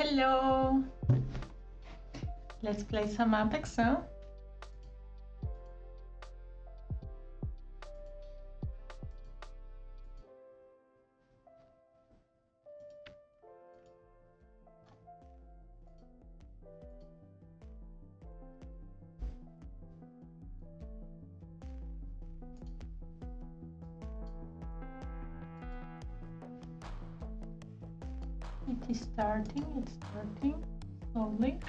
Hello. Let's play some Apex, huh? Starting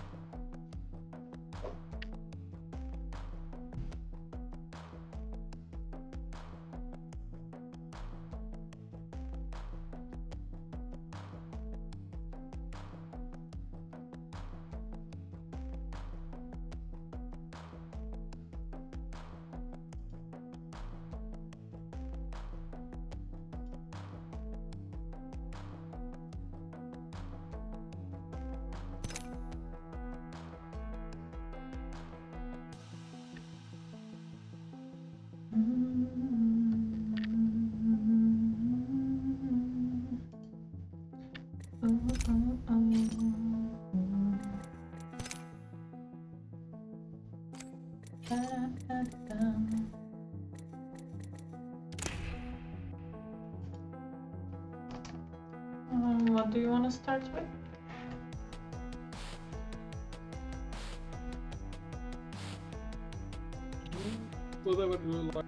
what do you want to start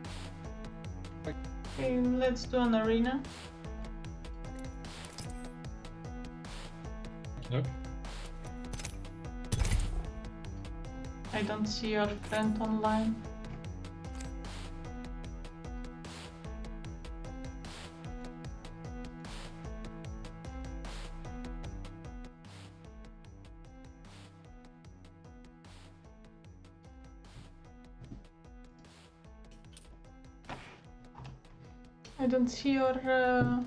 with? Like. Okay, let's do an arena. Okay. I don't see your friend online. Don't see your uh,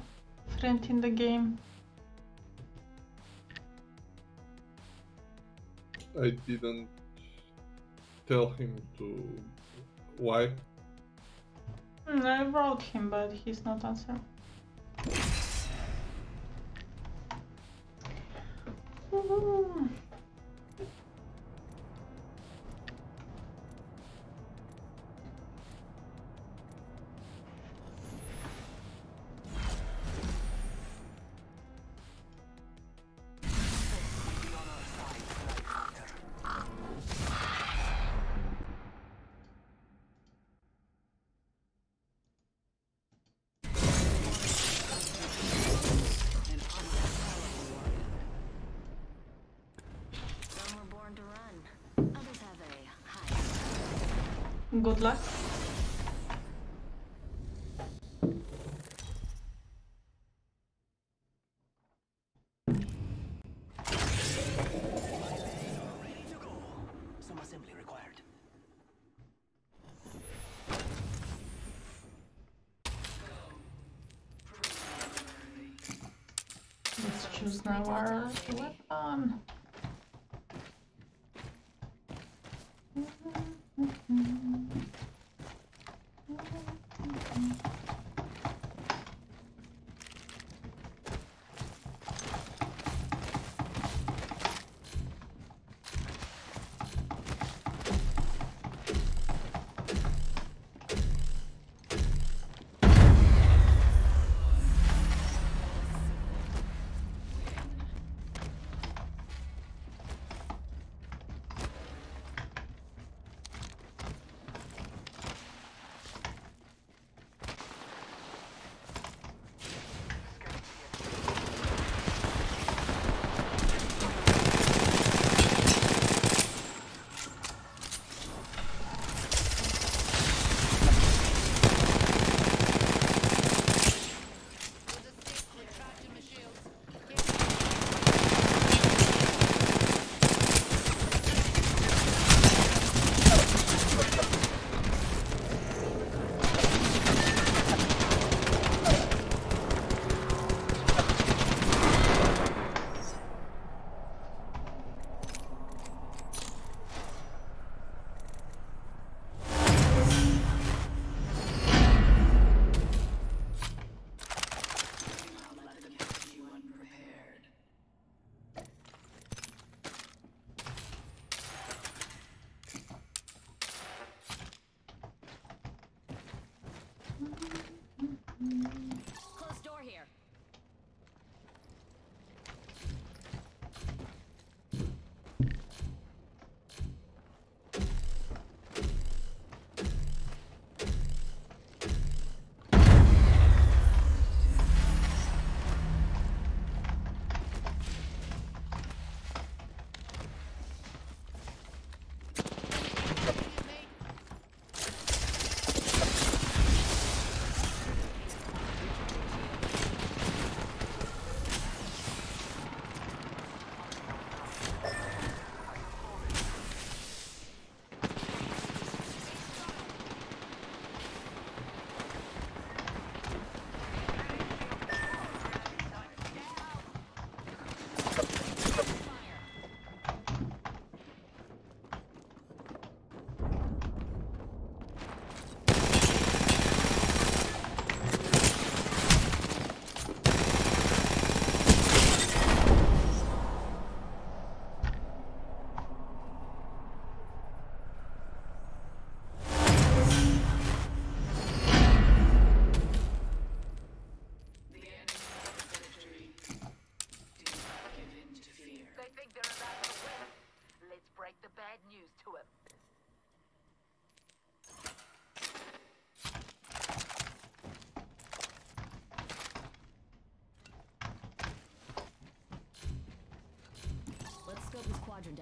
friend in the game. I didn't tell him to why. Hmm, I wrote him, but he's not answering. Good luck.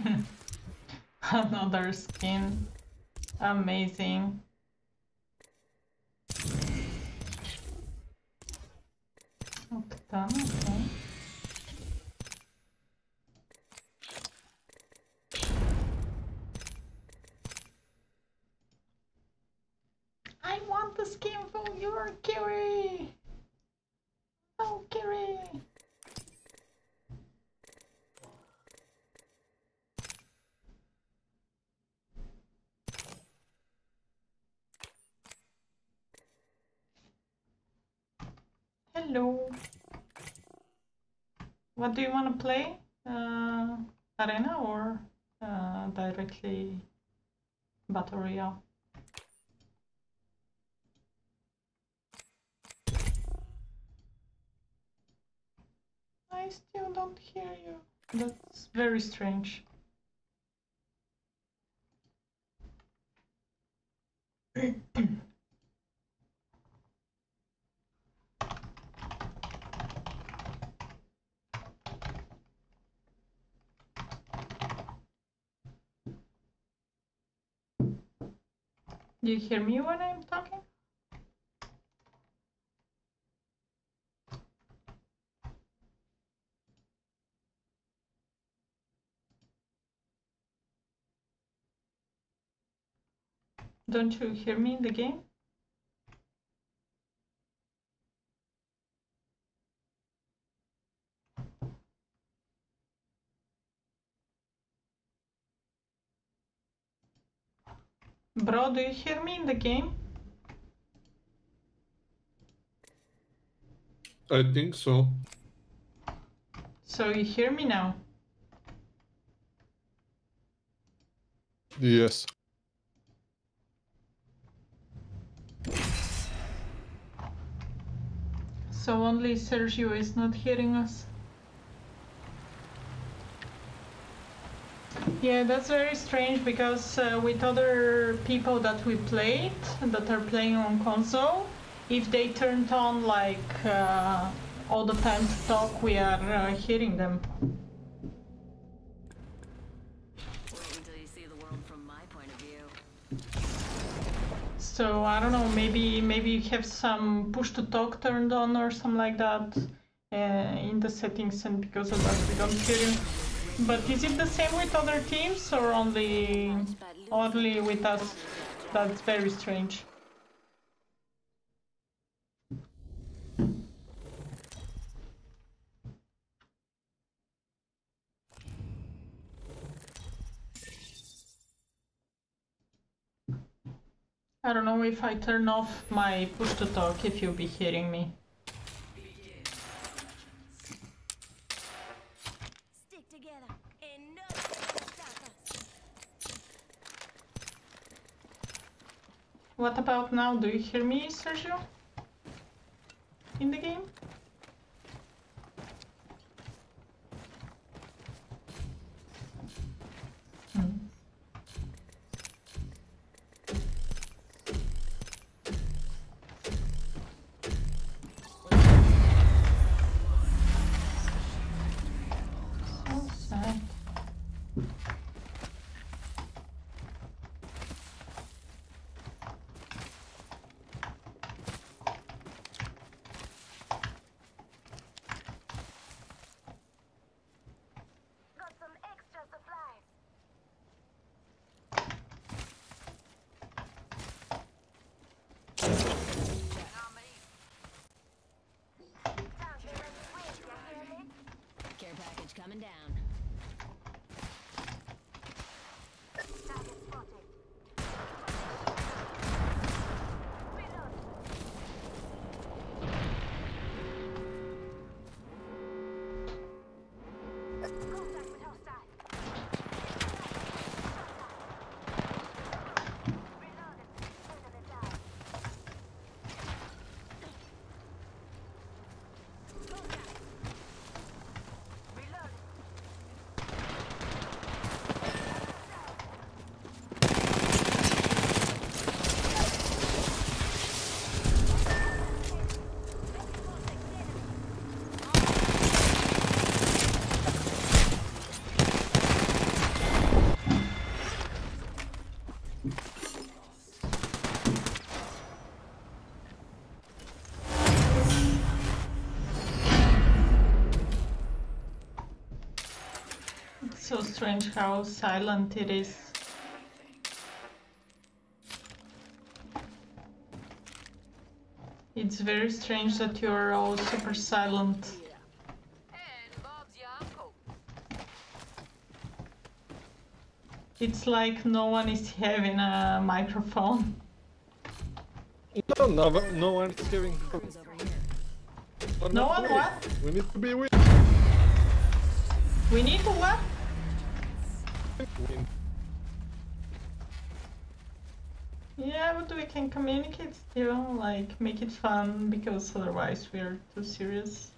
Another skin. Amazing. Octane, okay. I want the skin from your Kiri! Oh, Kiri! Hello. Do you want to play? Uh, arena or uh, directly Battle Royale? I still don't hear you. That's very strange. you hear me when I'm talking? Don't you hear me in the game? Bro, do you hear me in the game? I think so. So you hear me now? Yes. So only Sergio is not hearing us. Yeah, that's very strange because uh, with other people that we played that are playing on console, if they turned on like uh, all the time to talk, we are uh, hearing them. Wait until you see the world from my point of view. So I don't know, maybe maybe you have some push to talk turned on or something like that uh, in the settings, and because of that we don't hear you. But is it the same with other teams or only only with us? That's very strange. I don't know if I turn off my push to talk if you'll be hearing me. Stick together and nothing can stop us. What about now? Do you hear me, Sergio? In the game? Strange how silent it is. It's very strange that you're all super silent. And Bob's your uncle. It's like no one is having a microphone. No, no, no one is having. No one what? We need to be with. We need to what? Yeah, but we can communicate still, like make it fun because otherwise we're too serious.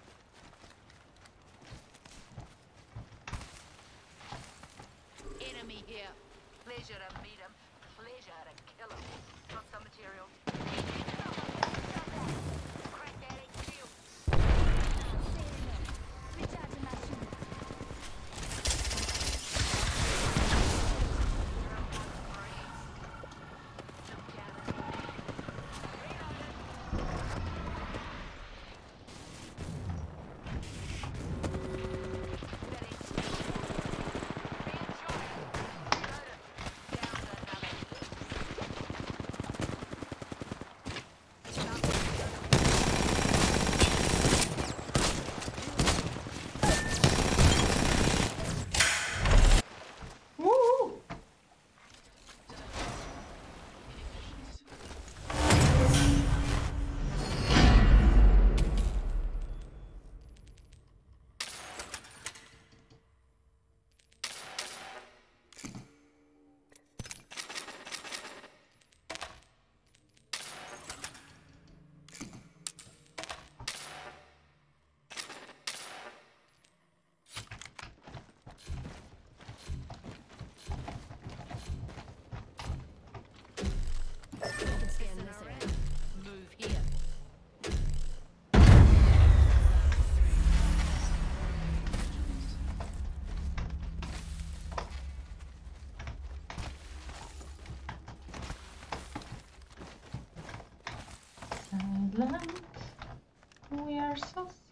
We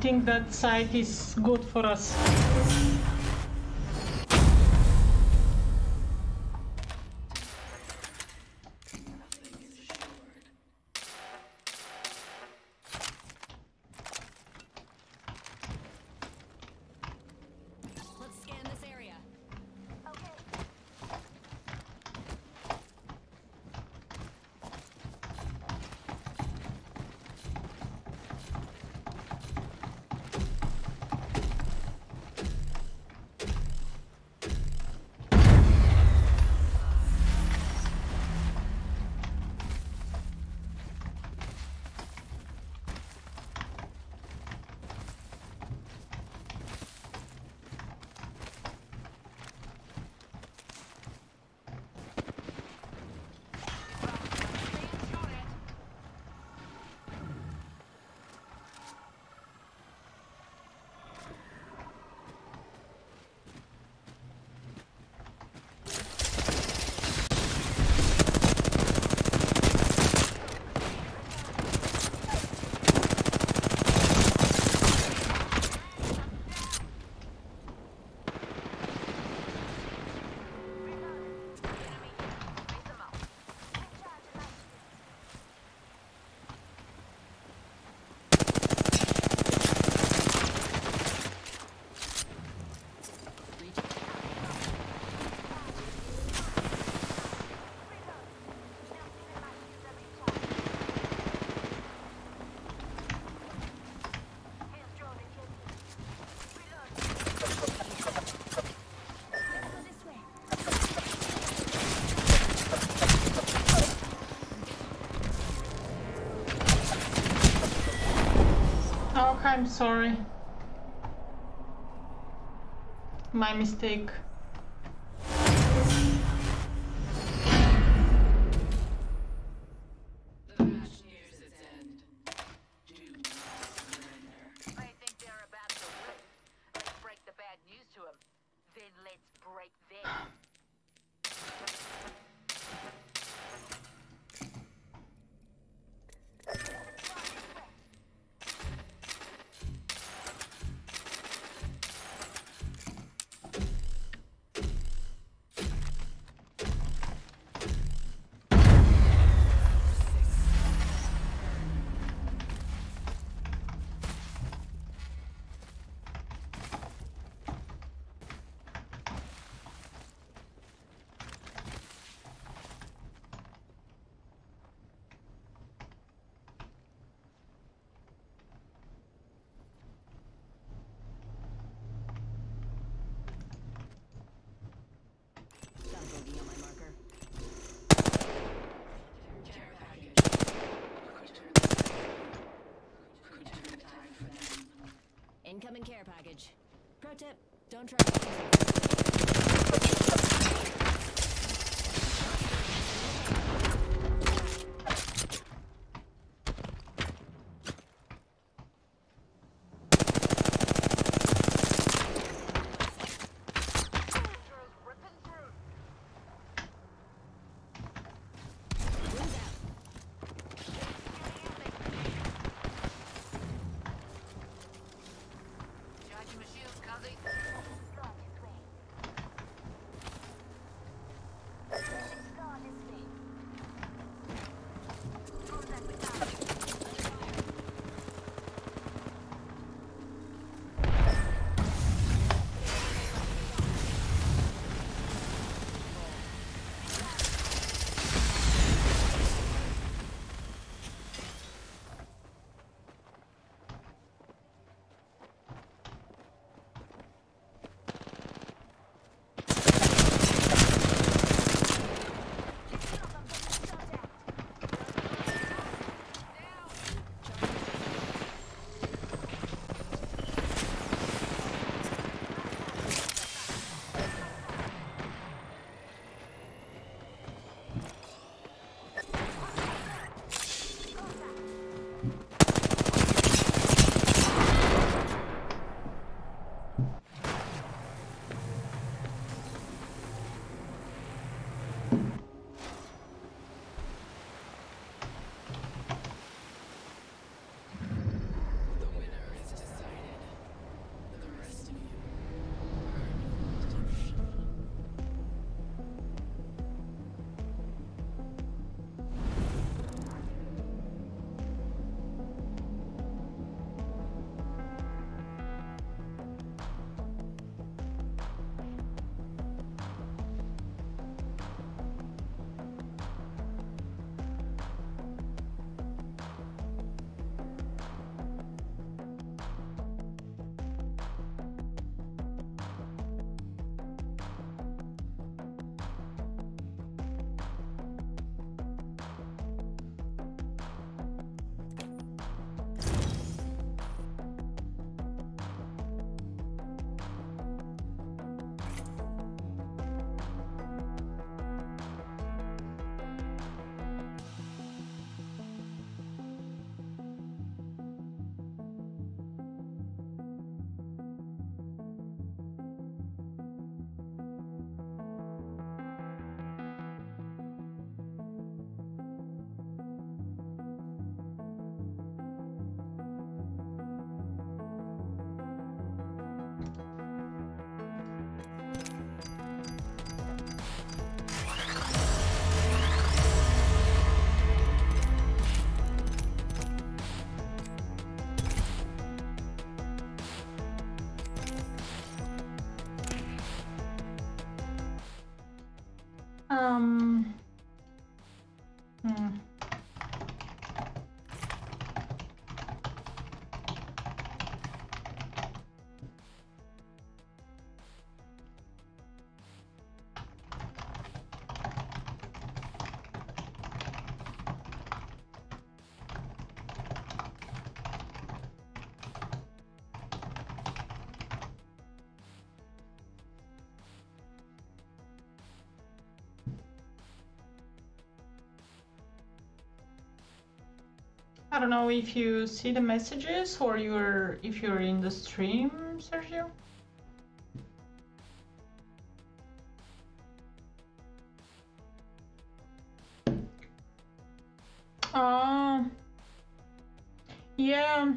think that site is good for us. Nothing is assured. Let's scan this area. I'm sorry. My mistake. The match nears its end. Do not surrender. I think they're about to win. Let's break the bad news to them. Then let's break them. Got a bogey on my marker. Care package. Could turn the Could turn the tide for them. Incoming care package. Pro tip: Don't try. I don't know if you see the messages or you're if you're in the stream, Sergio. Uh, yeah,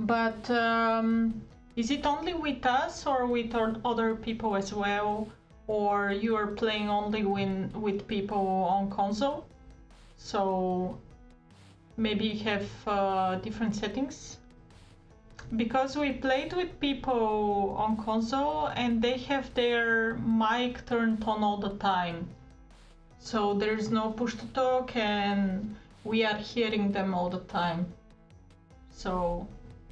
but um, is it only with us or with other people as well? Or you are playing only when, with people on console? So maybe have uh, different settings? Because we played with people on console and they have their mic turned on all the time. So there's no push to talk and we are hearing them all the time. So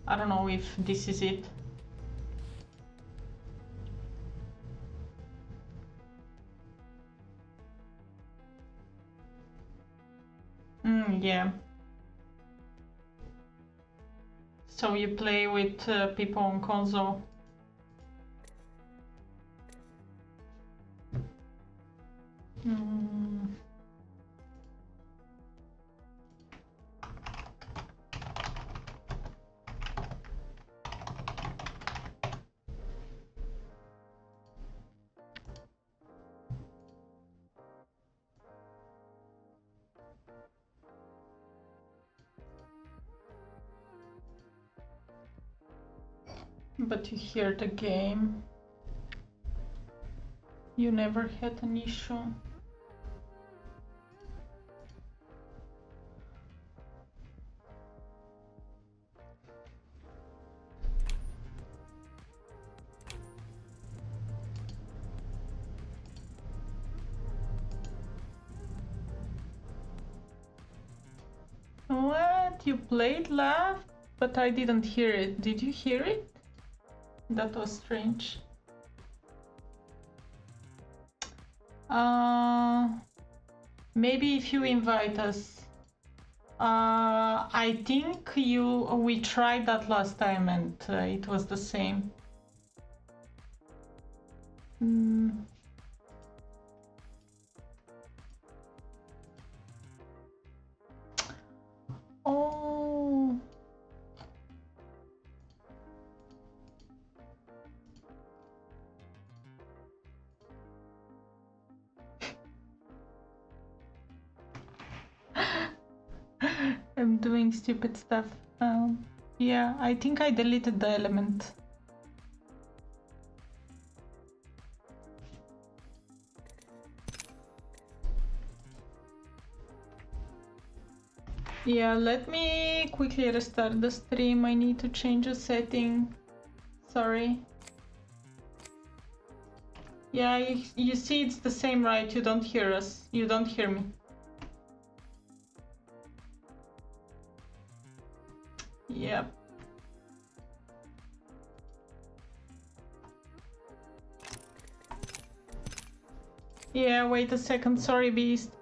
I don't know if this is it. Mm, yeah. So you play with uh, people on console. Mm. But you hear the game. You never had an issue. What? You played laugh? But I didn't hear it. Did you hear it? That was strange. Uh, maybe if you invite us. Uh, I think you we tried that last time and uh, it was the same. I'm doing stupid stuff. Um, yeah, I think I deleted the element. Yeah, let me quickly restart the stream. I need to change a setting. Sorry. Yeah, you, you see it's the same, right? You don't hear us. You don't hear me. Yep. Yeah, wait a second. Sorry, Beast.